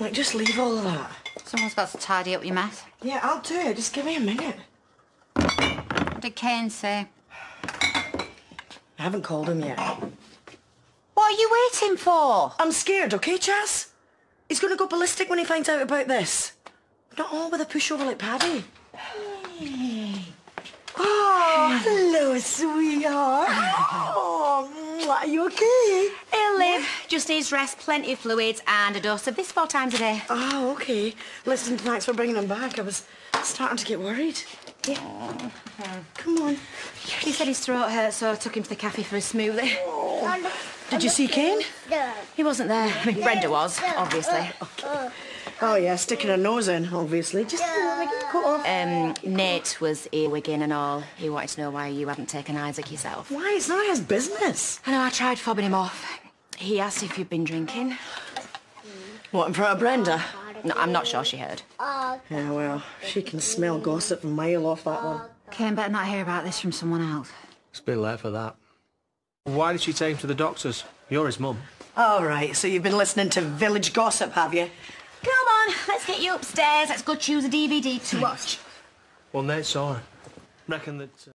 Like, just leave all of that. Someone's got to tidy up your mess. Yeah, I'll do it. Just give me a minute. What did Cain say? I haven't called him yet. What are you waiting for? I'm scared, okay, Chas? He's gonna go ballistic when he finds out about this. Not all with a pushover like Paddy. Oh, hello, sweetheart. Oh, mwah, are you okay? He'll live. Just needs rest, plenty of fluids, and a dose of this four times a day. Oh, okay. Listen, thanks for bringing him back. I was starting to get worried. Yeah. Come on. He said his throat hurt, so I took him to the cafe for a smoothie. Oh. Did you see Cain? Yeah. He wasn't there. I mean, Brenda was, obviously. Oh, yeah, sticking her nose in, obviously. Just cut off. Um, Nate was earwigging and all. He wanted to know why you hadn't taken Isaac yourself. Why? It's not his business. I know, I tried fobbing him off. He asked if you'd been drinking. What, in front of Brenda? No, I'm not sure she heard. Yeah, well, she can smell gossip a mile off that one. Cain better not hear about this from someone else. It's a bit late for that. Why did she take him to the doctors? You're his mum. All right, so you've been listening to village gossip, have you? Come on, let's get you upstairs. Let's go choose a DVD to watch. Well, Nate saw her. Reckon that... Uh...